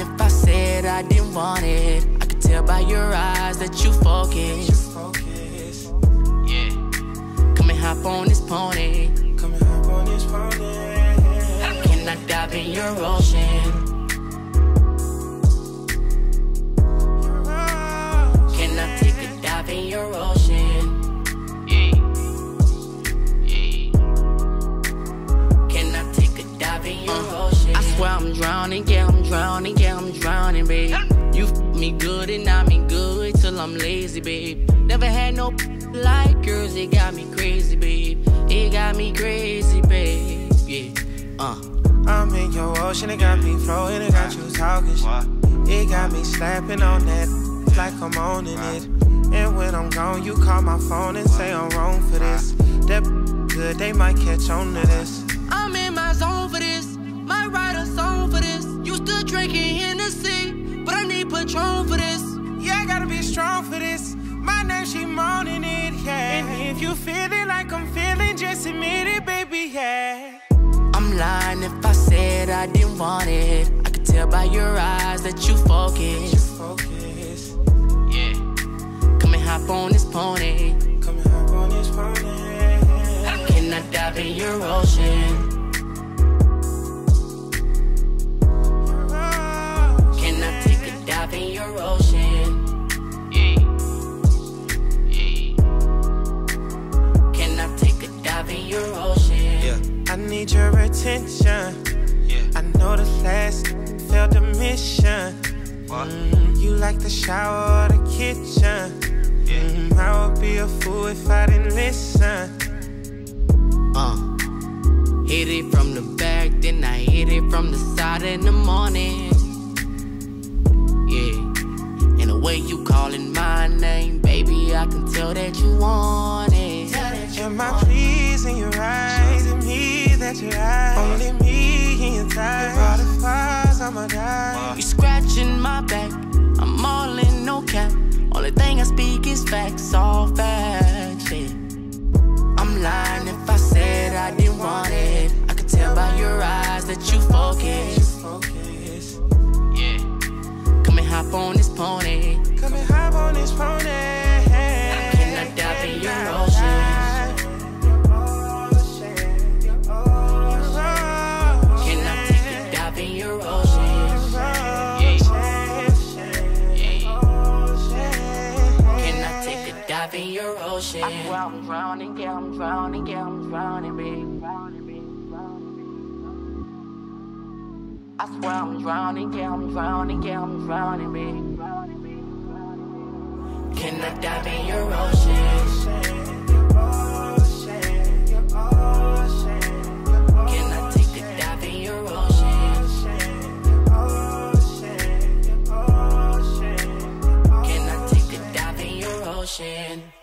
if I said I didn't want it. I could tell by your eyes that you focus. Yeah. Come and hop on this pony. Come and hop on this pony. Can I dive in your ocean? Can I take a dive in your ocean? Yeah. Yeah. Can I take a dive in your ocean? I swear I'm drowning, yeah, I'm drowning, yeah, I'm drowning, babe. You f me good and I mean good till I'm lazy, babe. Never had no like yours, it got me crazy, babe. It got me crazy, babe. Yeah. Uh. I'm in your ocean, it got me floating, it got you talking shit. It got me slapping on that like I'm owning it. And when I'm gone, you call my phone and say I'm wrong for this. That good, they might catch on to this. I'm in my zone for this. Might write a song for this. Used to drinking Hennessy, but I need Patron for this. Yeah, I gotta be strong for this. My name, she moaning it, yeah. And if you feeling like I'm feeling, just admit it, baby, yeah. I'm lying if I said I didn't want it. I could tell by your eyes that you focus. Focus. Yeah. Come and hop on this pony. Come and hop on this pony. Can I dive in your ocean? Attention. Yeah. I know the last failed the mission. Mm, you like the shower or the kitchen. Yeah. Mm, I would be a fool if I didn't listen. Uh. Hit it from the back, then I hit it from the side in the morning. Yeah. And the way you calling my name, baby, I can tell that you want it. Am I pleasing your eyes? Is it me that you Butterflies, I'ma. You scratching my back, I'm all in no cap. Only thing I speak is facts, all facts. Yeah. I'm lying if I said I didn't want it. I could tell by your eyes that you focus. Yeah. Come and hop on this pony. Come and hop on this pony. Can I dive in your ocean? Can I take a dive in your ocean? A in your ocean? I swear I'm drowning, yeah, I'm drowning, yeah, I'm drowning, babe. I swear I'm drowning, yeah, I'm drowning, yeah, I'm drowning, babe. Can I dive in your ocean? ocean.